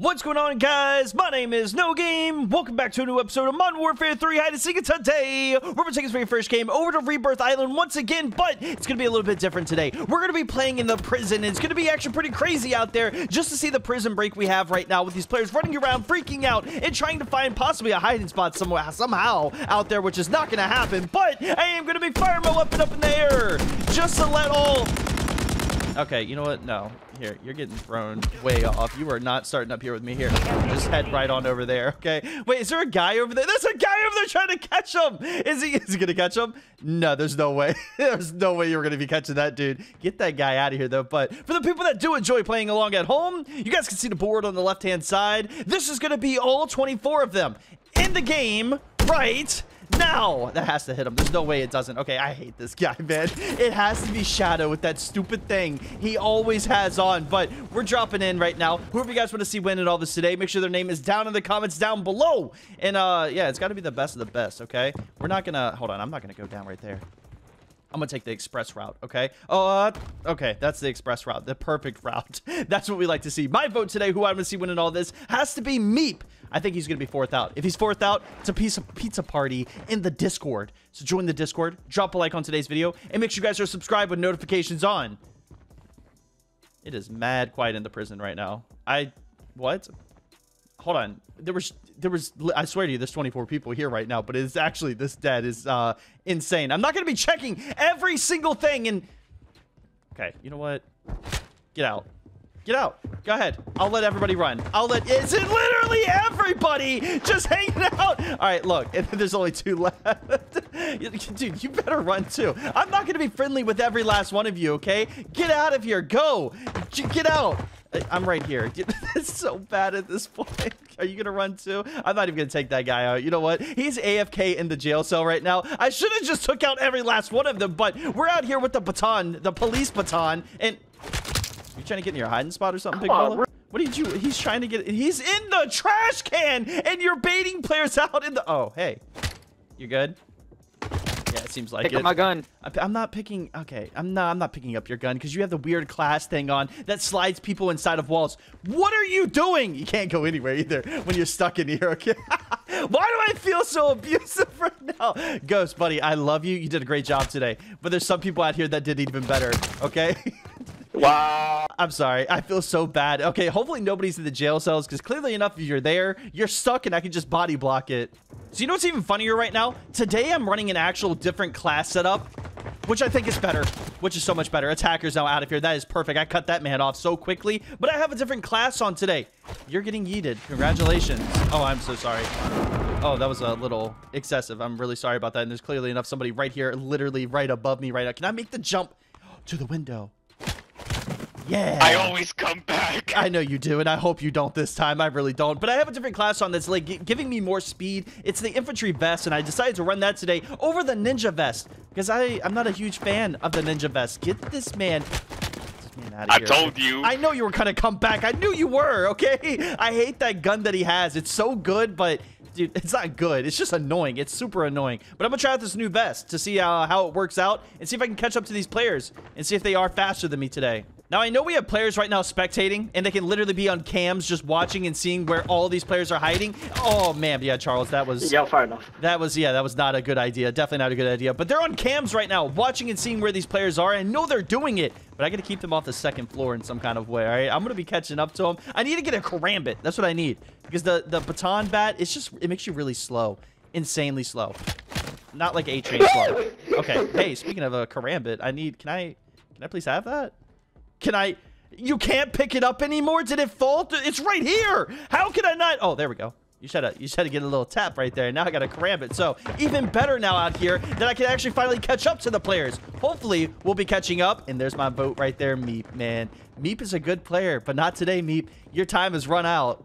What's going on, guys? My name is No Game. Welcome back to a new episode of Modern Warfare 3 Hide and Seek. Today, we're going to take this very first game over to Rebirth Island once again, but it's going to be a little bit different today. We're going to be playing in the prison. It's going to be actually pretty crazy out there just to see the prison break we have right now with these players running around, freaking out, and trying to find possibly a hiding spot somewhere, somehow out there, which is not going to happen. But I am going to be firing my weapon up in the air just to let all Okay, you know what? No. Here, you're getting thrown way off. You are not starting up here with me here. Just head right on over there, okay? Wait, is there a guy over there? There's a guy over there trying to catch him! Is he, is he gonna catch him? No, there's no way. there's no way you're gonna be catching that dude. Get that guy out of here, though. But for the people that do enjoy playing along at home, you guys can see the board on the left-hand side. This is gonna be all 24 of them in the game, right? Now! That has to hit him. There's no way it doesn't. Okay, I hate this guy, man. It has to be Shadow with that stupid thing he always has on. But we're dropping in right now. Whoever you guys want to see winning all this today, make sure their name is down in the comments down below. And, uh, yeah, it's got to be the best of the best, okay? We're not going to... Hold on. I'm not going to go down right there. I'm gonna take the express route, okay? Uh, okay, that's the express route, the perfect route. that's what we like to see. My vote today, who I want to see winning all this, has to be Meep. I think he's gonna be fourth out. If he's fourth out, it's a piece of pizza party in the Discord. So join the Discord, drop a like on today's video, and make sure you guys are subscribed with notifications on. It is mad quiet in the prison right now. I, what? hold on. There was there was I swear to you, there's 24 people here right now, but it's actually this dead is uh insane. I'm not gonna be checking every single thing and Okay, you know what? Get out. Get out. Go ahead. I'll let everybody run. I'll let is it literally everybody just hanging out? All right, look, there's only two left. Dude, you better run too. I'm not gonna be friendly with every last one of you, okay? Get out of here. Go. Get out. I'm right here. it's so bad at this point. Are you gonna run too? I'm not even gonna take that guy out. You know what? He's AFK in the jail cell right now. I should have just took out every last one of them, but we're out here with the baton, the police baton, and you trying to get in your hiding spot or something, Big Fella? What did you? He's trying to get. He's in the trash can, and you're baiting players out in the. Oh, hey, you good? Yeah, it seems like Pick it. up my gun. I'm not picking. Okay, I'm not. I'm not picking up your gun because you have the weird class thing on that slides people inside of walls. What are you doing? You can't go anywhere either when you're stuck in here. Okay. Why do I feel so abusive right now? Ghost, buddy, I love you. You did a great job today. But there's some people out here that did even better. Okay. Wow. I'm sorry. I feel so bad. Okay, hopefully nobody's in the jail cells because clearly enough, if you're there, you're stuck and I can just body block it. So you know what's even funnier right now? Today I'm running an actual different class setup, which I think is better, which is so much better. Attacker's now out of here. That is perfect. I cut that man off so quickly, but I have a different class on today. You're getting yeeted. Congratulations. Oh, I'm so sorry. Oh, that was a little excessive. I'm really sorry about that. And there's clearly enough somebody right here, literally right above me right now. Can I make the jump to the window? Yeah. I always come back. I know you do, and I hope you don't this time. I really don't. But I have a different class on that's like giving me more speed. It's the infantry vest, and I decided to run that today over the ninja vest because I I'm not a huge fan of the ninja vest. Get this man. This man out of I told you. I know you were gonna come back. I knew you were. Okay. I hate that gun that he has. It's so good, but dude, it's not good. It's just annoying. It's super annoying. But I'm gonna try out this new vest to see uh, how it works out and see if I can catch up to these players and see if they are faster than me today. Now, I know we have players right now spectating, and they can literally be on cams just watching and seeing where all these players are hiding. Oh, man. Yeah, Charles, that was... Yeah, far enough. That was, yeah, that was not a good idea. Definitely not a good idea. But they're on cams right now, watching and seeing where these players are, and know they're doing it. But I got to keep them off the second floor in some kind of way, all right? I'm going to be catching up to them. I need to get a karambit. That's what I need. Because the, the baton bat, it's just, it makes you really slow. Insanely slow. Not like A-Train slow. Okay, hey, speaking of a karambit, I need, can I, can I please have that? Can I... You can't pick it up anymore? Did it fall? It's right here. How can I not? Oh, there we go. You should have you should have get a little tap right there. Now I gotta karambit. So even better now out here that I can actually finally catch up to the players. Hopefully we'll be catching up. And there's my vote right there, Meep, man. Meep is a good player, but not today, Meep. Your time has run out.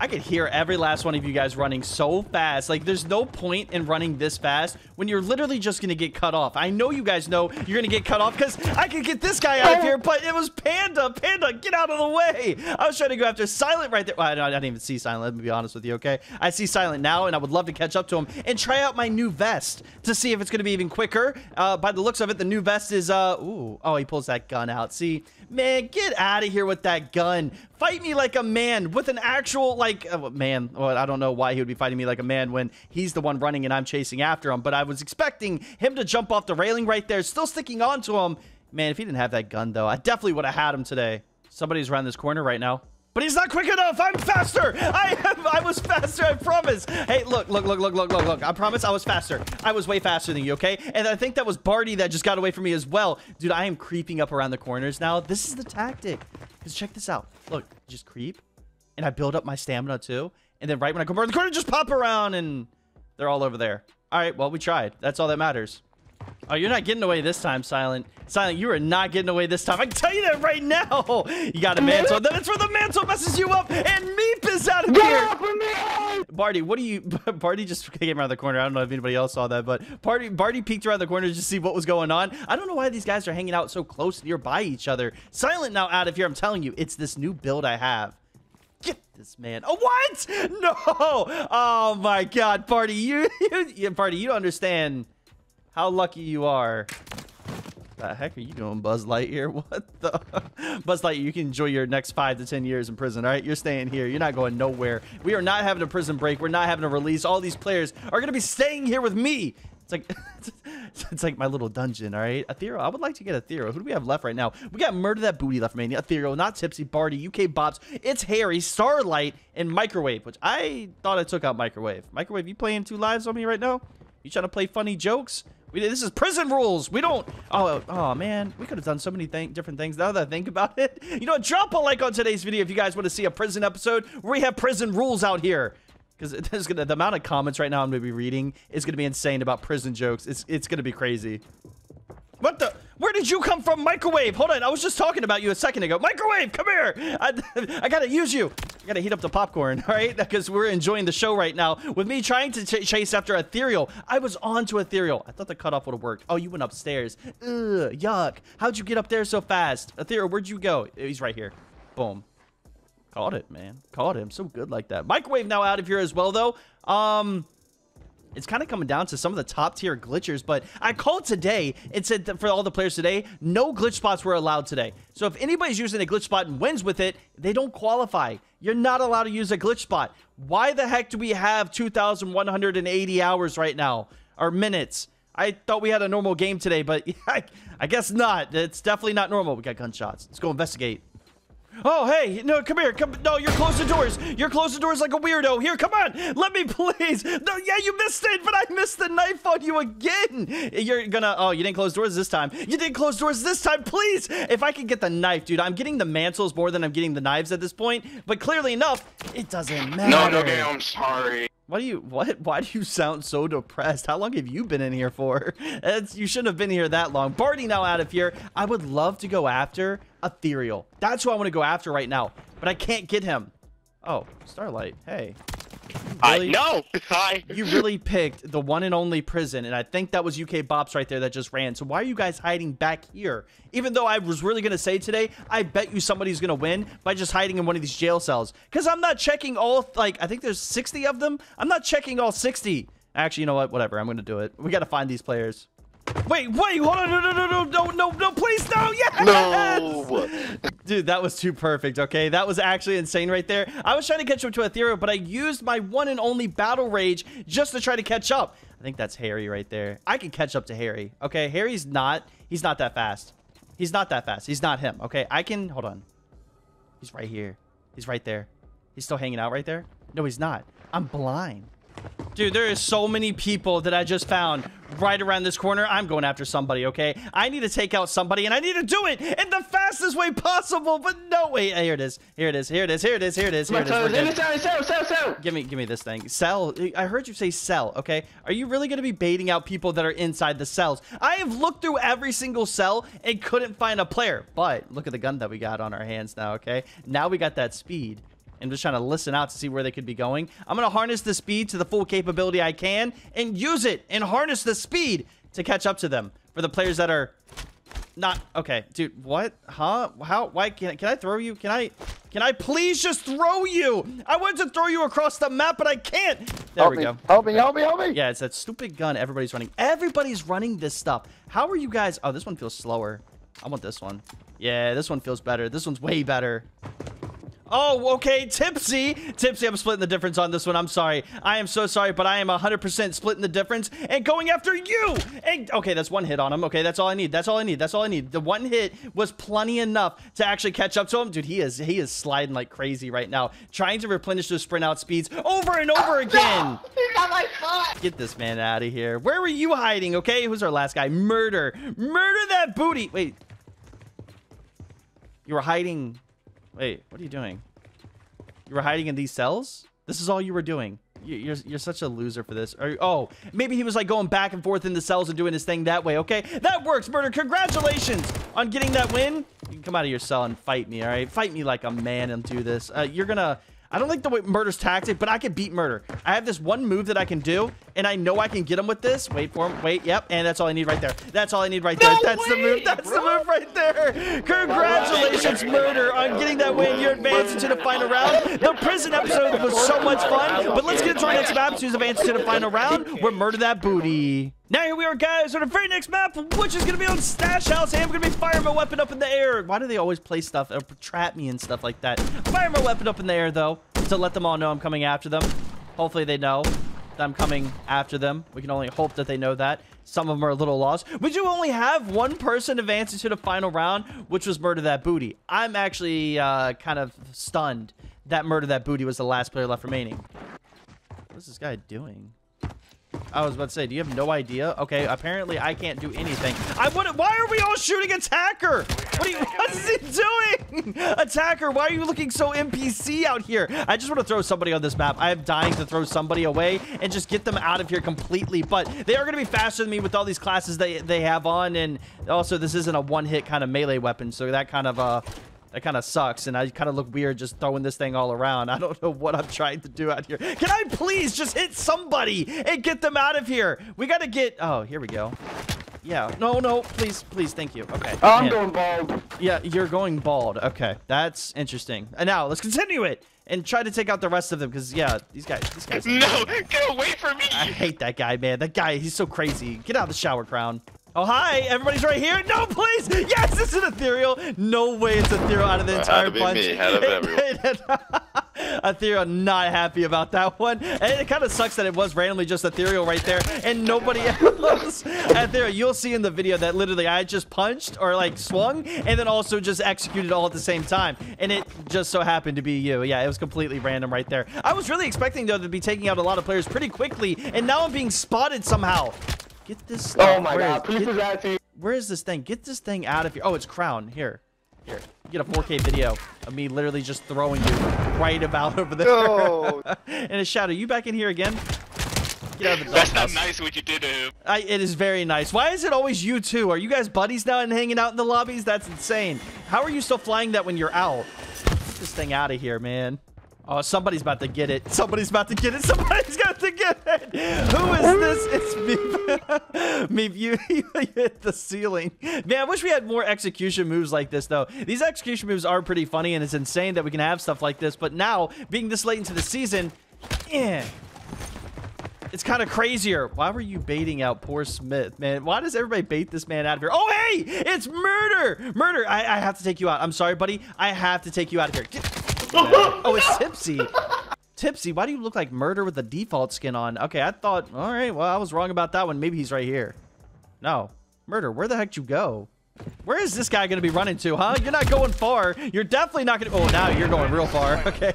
I could hear every last one of you guys running so fast. Like, there's no point in running this fast when you're literally just going to get cut off. I know you guys know you're going to get cut off because I could get this guy out of here, but it was Panda. Panda, get out of the way. I was trying to go after Silent right there. Well, I, don't, I didn't even see Silent. Let me be honest with you, okay? I see Silent now, and I would love to catch up to him and try out my new vest to see if it's going to be even quicker. Uh, by the looks of it, the new vest is, uh, ooh, oh, he pulls that gun out. See, Man, get out of here with that gun. Fight me like a man with an actual, like, uh, man. Well, I don't know why he would be fighting me like a man when he's the one running and I'm chasing after him. But I was expecting him to jump off the railing right there, still sticking onto him. Man, if he didn't have that gun, though, I definitely would have had him today. Somebody's around this corner right now. But he's not quick enough. I'm faster. I am, I was faster. I promise. Hey, look, look, look, look, look, look, look. I promise I was faster. I was way faster than you, okay? And I think that was Barty that just got away from me as well. Dude, I am creeping up around the corners now. This is the tactic. Because check this out. Look, just creep. And I build up my stamina too. And then right when I come around the corner, just pop around and they're all over there. All right, well, we tried. That's all that matters. Oh, you're not getting away this time, Silent. Silent, you are not getting away this time. I can tell you that right now. You got a mantle. Then it's where the mantle messes you up, and Meep is out of here. Barty, what do you... Barty just came around the corner. I don't know if anybody else saw that, but Barty, Barty peeked around the corner to just see what was going on. I don't know why these guys are hanging out so close nearby each other. Silent now out of here. I'm telling you, it's this new build I have. Get this man. Oh, what? No. Oh, my God. Barty, you... you Barty, you don't understand how lucky you are. The heck are you doing, Buzz Lightyear? What the? Buzz Lightyear, you can enjoy your next five to ten years in prison, all right? You're staying here. You're not going nowhere. We are not having a prison break. We're not having a release. All these players are going to be staying here with me. It's like it's like my little dungeon, all right? Ethereal. I would like to get Ethereal. Who do we have left right now? We got Murder That Booty left remaining. Ethereal, not Tipsy, Barty, UK Bobs. It's Harry, Starlight, and Microwave, which I thought I took out Microwave. Microwave, you playing two lives on me right now? You trying to play funny jokes? We, this is prison rules. We don't. Oh, oh man, we could have done so many th different things. Now that I think about it, you know, drop a like on today's video if you guys want to see a prison episode where we have prison rules out here. Because gonna the amount of comments right now I'm gonna be reading is gonna be insane about prison jokes. It's it's gonna be crazy. What the? Where did you come from, Microwave? Hold on, I was just talking about you a second ago. Microwave, come here. I, I gotta use you. I gotta heat up the popcorn, all right? Because we're enjoying the show right now. With me trying to ch chase after Ethereal, I was on to Ethereal. I thought the cutoff would have worked. Oh, you went upstairs. Ugh, yuck. How'd you get up there so fast? Ethereal, where'd you go? He's right here. Boom. Caught it, man. Caught him. So good like that. Microwave now out of here as well, though. Um, it's kind of coming down to some of the top tier glitchers, but I called today and said for all the players today, no glitch spots were allowed today. So if anybody's using a glitch spot and wins with it, they don't qualify. You're not allowed to use a glitch spot. Why the heck do we have 2,180 hours right now? Or minutes? I thought we had a normal game today, but I, I guess not. It's definitely not normal. We got gunshots. Let's go investigate. Oh, hey, no, come here. Come, no, you're close closing doors. You're close closing doors like a weirdo. Here, come on. Let me, please. No, yeah, you missed it, but I missed the knife on you again. You're gonna, oh, you didn't close doors this time. You didn't close doors this time, please. If I could get the knife, dude, I'm getting the mantles more than I'm getting the knives at this point. But clearly enough, it doesn't matter. No, no, game, I'm sorry. Why do you what? Why do you sound so depressed? How long have you been in here for? You shouldn't have been here that long. Barty now out of here. I would love to go after Ethereal. That's who I want to go after right now, but I can't get him. Oh, Starlight. Hey. Really, I know. Hi. You really picked the one and only prison, and I think that was UK Bops right there that just ran. So why are you guys hiding back here? Even though I was really going to say today, I bet you somebody's going to win by just hiding in one of these jail cells. Because I'm not checking all, like, I think there's 60 of them. I'm not checking all 60. Actually, you know what? Whatever. I'm going to do it. We got to find these players. Wait, wait, hold on, no, no, no, no, no, no, no, please, no, yes! No! Dude, that was too perfect, okay? That was actually insane right there. I was trying to catch up to Ethereal, but I used my one and only Battle Rage just to try to catch up. I think that's Harry right there. I can catch up to Harry, okay? Harry's not, he's not that fast. He's not that fast. He's not him, okay? I can, hold on. He's right here. He's right there. He's still hanging out right there? No, he's not. I'm blind. Dude, there is so many people that I just found right around this corner. I'm going after somebody, okay? I need to take out somebody, and I need to do it in the fastest way possible. But no, wait, here it is. Here it is. Here it is. Here it is. Here it is. Here it is. Sell, sell, sell. Give me, give me this thing. Sell. I heard you say sell, okay? Are you really going to be baiting out people that are inside the cells? I have looked through every single cell and couldn't find a player. But look at the gun that we got on our hands now, okay? Now we got that speed. I'm just trying to listen out to see where they could be going. I'm going to harness the speed to the full capability I can and use it and harness the speed to catch up to them. For the players that are not okay dude what huh? How why can, can i throw you? Can i can i please just throw you? I want to throw you across the map but i can't. There help we me, go. Help me help me help me. Yeah it's that stupid gun everybody's running. Everybody's running this stuff. How are you guys oh this one feels slower. I want this one. Yeah, this one feels better. This one's way better. Oh, okay, Tipsy. Tipsy, I'm splitting the difference on this one. I'm sorry. I am so sorry, but I am 100% splitting the difference and going after you. And okay, that's one hit on him. Okay, that's all I need. That's all I need. That's all I need. The one hit was plenty enough to actually catch up to him. Dude, he is he is sliding like crazy right now, trying to replenish those sprint out speeds over and over again. He got my foot. Get this man out of here. Where were you hiding, okay? Who's our last guy? Murder. Murder that booty. Wait. You were hiding. Wait, what are you doing? You were hiding in these cells? This is all you were doing. You- You're, you're such a loser for this. Or, oh, maybe he was like going back and forth in the cells and doing his thing that way. Okay, that works, Murder. Congratulations on getting that win. You can come out of your cell and fight me, all right? Fight me like a man and do this. Uh, you're gonna... I don't like the way Murder's tactic, but I can beat Murder. I have this one move that I can do, and I know I can get him with this. Wait for him. Wait, yep, and that's all I need right there. That's all I need right there. No That's the move. That's the move right there. Congratulations, Murder, on getting that win. You're advancing to the final round. The prison episode was so much fun, but let's get into our next map, who's advancing to the final round. We're Murder That Booty. Now here we are, guys, on the very next map, which is going to be on Stash House, and I'm going to be firing my weapon up in the air. Why do they always play stuff, or trap me and stuff like that? Fire my weapon up in the air, though, to let them all know I'm coming after them. Hopefully they know I'm coming after them. We can only hope that they know that. Some of them are a little lost. We do only have one person advancing to the final round, which was Murder That Booty. I'm actually uh, kind of stunned that Murder That Booty was the last player left remaining. What is this guy doing? I was about to say, do you have no idea? Okay, apparently I can't do anything. I want. Why are we all shooting Attacker? What are you? What is he doing? Attacker, why are you looking so NPC out here? I just want to throw somebody on this map. I am dying to throw somebody away and just get them out of here completely. But they are going to be faster than me with all these classes they they have on, and also this isn't a one-hit kind of melee weapon, so that kind of uh that kind of sucks, and I kind of look weird just throwing this thing all around. I don't know what I'm trying to do out here. Can I please just hit somebody and get them out of here? We got to get... Oh, here we go. Yeah. No, no, please, please, thank you. Okay. Oh, I'm going bald. Yeah, you're going bald. Okay, that's interesting. And now, let's continue it and try to take out the rest of them, because, yeah, these guys... These guys No, get away from me. I hate that guy, man. That guy, he's so crazy. Get out of the shower crown. Oh, hi. Everybody's right here. No, please. Yes, it's an ethereal. No way it's ethereal out of the entire Had to be bunch. me, had to be ethereal not happy about that one. And it kind of sucks that it was randomly just ethereal right there and nobody else. ethereal, you'll see in the video that literally I just punched or like swung and then also just executed all at the same time. And it just so happened to be you. Yeah, it was completely random right there. I was really expecting though to be taking out a lot of players pretty quickly and now I'm being spotted somehow. Get this Oh stuff. my Where god, is- please get- that to where is this thing? Get this thing out of here. Oh, it's crown. Here. Here. You get a 4K video of me literally just throwing you right about over there. No. and a shadow. You back in here again? Get out of the That's not nice what you did to him. I, it is very nice. Why is it always you two? Are you guys buddies now and hanging out in the lobbies? That's insane. How are you still flying that when you're out? Get this thing out of here, man. Oh, somebody's about to get it. Somebody's about to get it. Somebody's got to it. Who is this? It's me. me, you, you hit the ceiling. Man, I wish we had more execution moves like this, though. These execution moves are pretty funny, and it's insane that we can have stuff like this. But now, being this late into the season, eh. It's kind of crazier. Why were you baiting out poor Smith, man? Why does everybody bait this man out of here? Oh, hey! It's murder! Murder! I, I have to take you out. I'm sorry, buddy. I have to take you out of here. Get- oh, it's Tipsy. Tipsy, why do you look like murder with the default skin on? Okay, I thought, all right, well, I was wrong about that one. Maybe he's right here. No. Murder, where the heck you go? Where is this guy going to be running to, huh? You're not going far. You're definitely not going to... Oh, now you're going real far. Okay.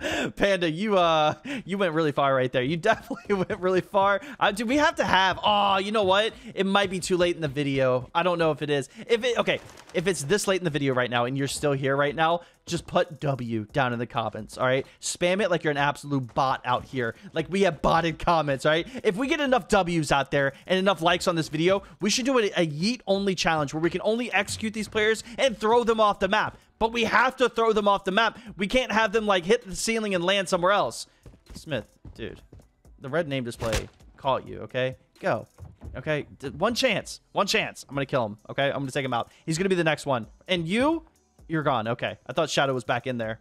Panda, you uh, you went really far right there. You definitely went really far. Uh, do we have to have... Oh, you know what? It might be too late in the video. I don't know if it is. If it... Okay. If it's this late in the video right now and you're still here right now, just put W down in the comments, all right? Spam it like you're an absolute bot out here. Like we have botted comments, right? If we get enough W's out there and enough likes on this video, we should do a, a yeet only challenge where we can only execute these players and throw them off the map. But we have to throw them off the map. We can't have them like hit the ceiling and land somewhere else. Smith, dude, the red name display caught you, okay? Go. Okay, one chance, one chance. I'm gonna kill him. Okay, I'm gonna take him out. He's gonna be the next one. And you, you're gone. Okay, I thought Shadow was back in there.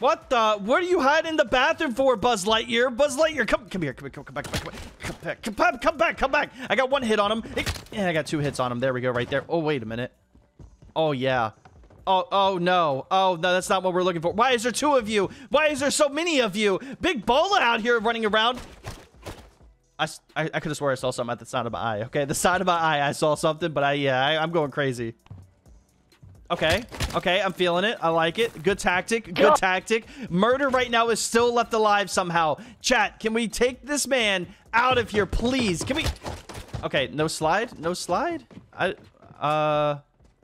What the? What are you hiding in the bathroom for, Buzz Lightyear? Buzz Lightyear, come, come here, come come, come back, come back, come back, come back, come back, come back. I got one hit on him. And I got two hits on him. There we go, right there. Oh, wait a minute. Oh, yeah. Oh, oh, no. Oh, no, that's not what we're looking for. Why is there two of you? Why is there so many of you? Big Bola out here running around. I, I could have swore I saw something at the side of my eye. Okay, the side of my eye, I saw something, but I, yeah, I, I'm going crazy. Okay, okay, I'm feeling it. I like it. Good tactic, good tactic. Murder right now is still left alive somehow. Chat, can we take this man out of here, please? Can we... Okay, no slide, no slide. I, uh,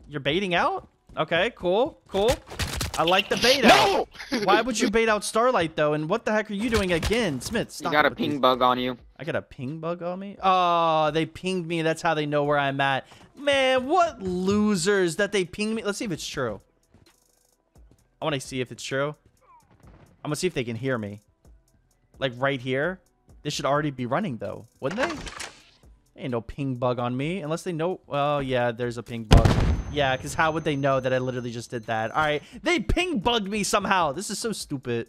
you're baiting out? Okay, cool, cool. I like the bait out. No! Why would you bait out Starlight though? And what the heck are you doing again, Smith? You got a ping these- bug on you. I got a ping bug on me. Oh, they pinged me. That's how they know where I'm at. Man, what losers that they ping me. Let's see if it's true. I want to see if it's true. I'm gonna see if they can hear me. Like right here. This should already be running though, wouldn't they? Ain't no ping bug on me unless they know. Oh yeah, there's a ping bug. Yeah, because how would they know that I literally just did that? All right, they ping bugged me somehow. This is so stupid.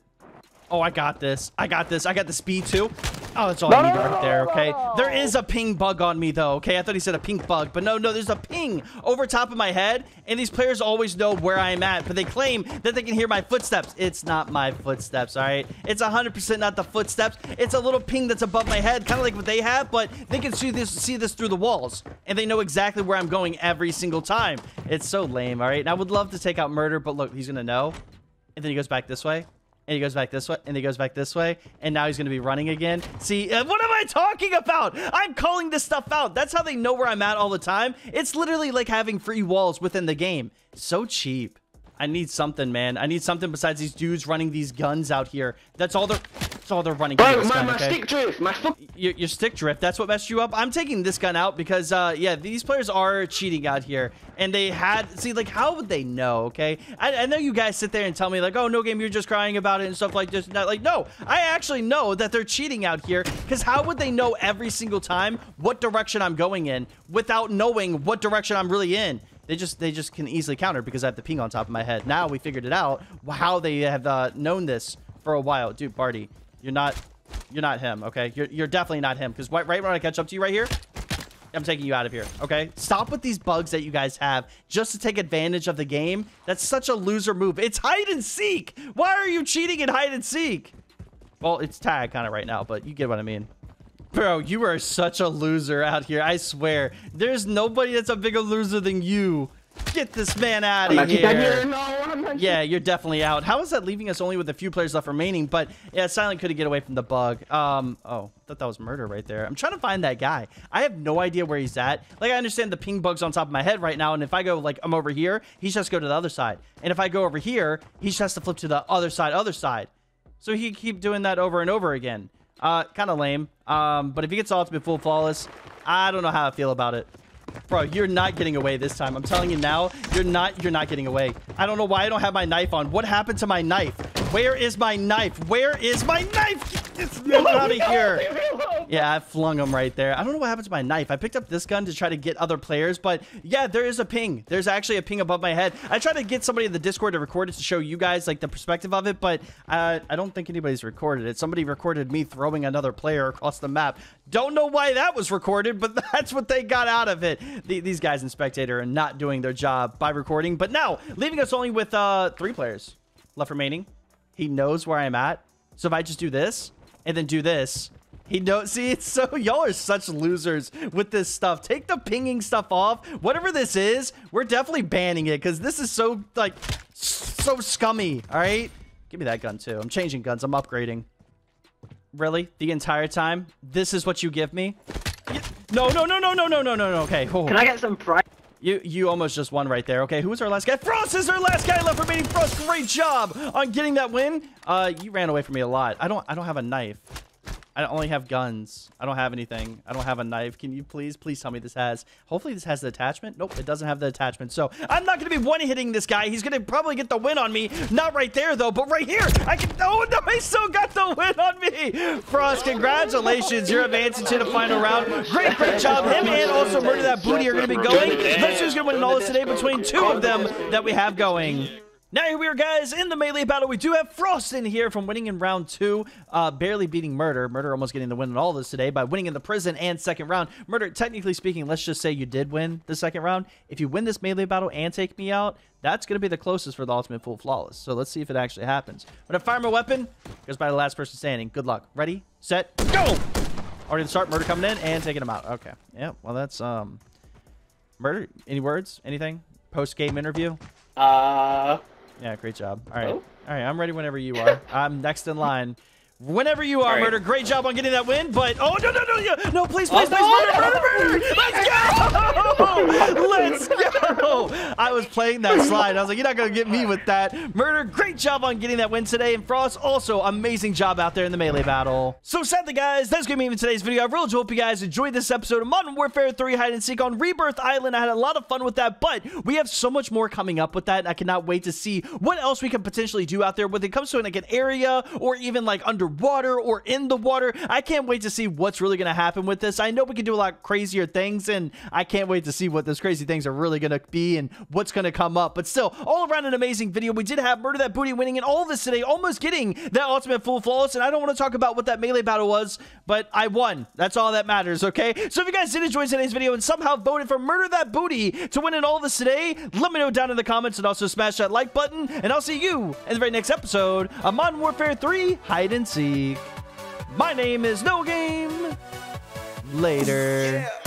Oh, I got this. I got this. I got the speed too. Oh, that's all I need right there, okay? There is a ping bug on me, though, okay? I thought he said a pink bug, but no, no, there's a ping over top of my head, and these players always know where I'm at, but they claim that they can hear my footsteps. It's not my footsteps, all right? It's 100% not the footsteps. It's a little ping that's above my head, kind of like what they have, but they can see this see this through the walls, and they know exactly where I'm going every single time. It's so lame, all right? And I would love to take out Murder, but look, he's going to know, and then he goes back this way and he goes back this way, and he goes back this way, and now he's going to be running again. See, uh, what am I talking about? I'm calling this stuff out. That's how they know where I'm at all the time. It's literally like having free walls within the game. So cheap. I need something, man. I need something besides these dudes running these guns out here. That's all they're... That's all they're running. Bro, my, gun, my okay? stick drift, my fuck. your, your stick drift that's what messed you up i'm taking this gun out because uh yeah these players are cheating out here and they had see like how would they know okay I, I know you guys sit there and tell me like oh no game you're just crying about it and stuff like this not like no i actually know that they're cheating out here because how would they know every single time what direction i'm going in without knowing what direction i'm really in they just they just can easily counter because i have the ping on top of my head now we figured it out how they have uh, known this for a while dude barty you're not you're not him, okay? You're, you're definitely not him. Because right, right when I catch up to you right here, I'm taking you out of here, okay? Stop with these bugs that you guys have just to take advantage of the game. That's such a loser move. It's hide and seek. Why are you cheating in hide and seek? Well, it's tag kind of right now, but you get what I mean. Bro, you are such a loser out here. I swear. There's nobody that's a bigger loser than you. Get this man out of here. here. No, Yeah, you're definitely out. How is that leaving us only with a few players left remaining? But yeah, Silent couldn't get away from the bug. Um, oh, I thought that was murder right there. I'm trying to find that guy. I have no idea where he's at. Like, I understand the ping bug's on top of my head right now, and if I go, like, I'm over here, he's just go to the other side. And if I go over here, he just has to flip to the other side, other side. So he keep doing that over and over again. Uh, kind of lame. Um, but if he gets ultimate full flawless, I don't know how I feel about it. Bro, you're not getting away this time. I'm telling you now, you're not you're not getting away. I don't know why I don't have my knife on. What happened to my knife? Where is my knife? Where is my knife? Get this man out of here. Yeah, I flung him right there. I don't know what happened to my knife. I picked up this gun to try to get other players, but yeah, there is a ping. There's actually a ping above my head. I tried to get somebody in the Discord to record it to show you guys like the perspective of it, but I don't think anybody's recorded it. Somebody recorded me throwing another player across the map. Don't know why that was recorded, but that's what they got out of it. The, these guys in Spectator are not doing their job by recording, but now leaving us only with uh, three players left remaining. He knows where I'm at. So if I just do this and then do this, he knows. See, it's so y'all are such losers with this stuff. Take the pinging stuff off. Whatever this is, we're definitely banning it because this is so like so scummy. All right, give me that gun too. I'm changing guns. I'm upgrading. Really, the entire time, this is what you give me? No, no, no, no, no, no, no, no, no. Okay, oh. Can I get some fries? You you almost just won right there. Okay, who was our last guy? Frost is our last guy left remaining. Frost, great job on getting that win. Uh, you ran away from me a lot. I don't I don't have a knife. I only have guns. I don't have anything. I don't have a knife. Can you please, please tell me this has? Hopefully this has the attachment. Nope, it doesn't have the attachment. So I'm not going to be one-hitting this guy. He's going to probably get the win on me. Not right there, though, but right here. I can... Oh, no, he still got the win on me. Frost, congratulations. You're advancing to the final round. Great, great job. Him and also Murder That Booty are going to be going. Let's who's going to win all this today between two of them that we have going. Now here we are, guys, in the melee battle. We do have Frost in here from winning in round two, uh, barely beating Murder. Murder almost getting the win in all this today by winning in the prison and second round. Murder, technically speaking, let's just say you did win the second round. If you win this melee battle and take me out, that's going to be the closest for the ultimate full flawless. So let's see if it actually happens. When I fire my weapon, goes by the last person standing. Good luck. Ready, set, go! Already the start. Murder coming in and taking him out. Okay. Yeah, well, that's, um... Murder, any words? Anything? Post-game interview? Uh, Yeah, great job. All right. Oh. All right, I'm ready whenever you are. I'm next in line. Whenever you are, right. Murder. Great job on getting that win, but... Oh, no, no, no, no, no please, please, Oh, please, Murder, Murder, Murder! Let's go! Let's go! I was playing that slide. I was like, you're not going to get me with that. Murder, great job on getting that win today. And Frost, also, amazing job out there in the melee battle. So, sadly, guys, that's going to be it in today's video. I really do hope you guys enjoyed this episode of Modern Warfare 3 Hide and Seek on Rebirth Island. I had a lot of fun with that, but we have so much more coming up with that, and I cannot wait to see what else we can potentially do out there when it comes to like an area or even like underwater or in the water. I can't wait to see what's really going to happen with this. I know we can do a lot crazier things, and I can't wait to see what those crazy things are really going to be and what's going to come up. But still, all around an amazing video. We did have Murder That Booty winning in all of this today, almost getting that ultimate full flawless, and I don't want to talk about what that melee battle was, but I won. That's all that matters, okay? So if you guys did enjoy today's video and somehow voted for Murder That Booty to win in all of this today, let me know down in the comments and also smash that like button, and I'll see you in the very next episode of Modern Warfare 3 Hide and Seek. My name is No Game. Later. Yeah.